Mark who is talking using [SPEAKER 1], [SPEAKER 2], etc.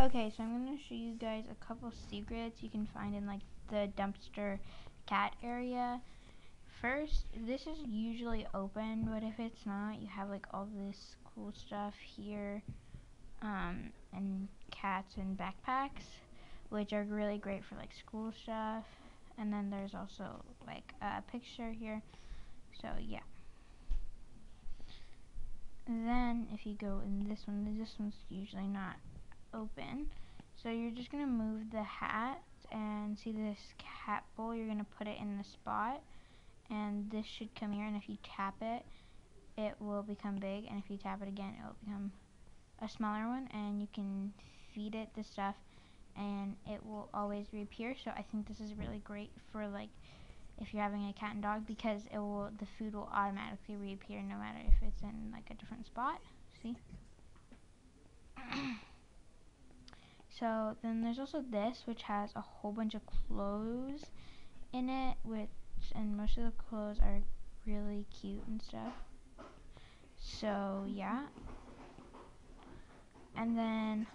[SPEAKER 1] Okay, so I'm going to show you guys a couple secrets you can find in like the dumpster cat area. First, this is usually open, but if it's not, you have like all this cool stuff here, um, and cats and backpacks, which are really great for like school stuff. And then there's also like a picture here, so yeah. then if you go in this one, this one's usually not open. So you're just going to move the hat and see this cat bowl, you're going to put it in the spot and this should come here and if you tap it, it will become big and if you tap it again, it will become a smaller one and you can feed it the stuff and it will always reappear. So I think this is really great for like if you're having a cat and dog because it will the food will automatically reappear no matter if it's in like a different spot. See? So then there's also this, which has a whole bunch of clothes in it, which and most of the clothes are really cute and stuff. So yeah. And then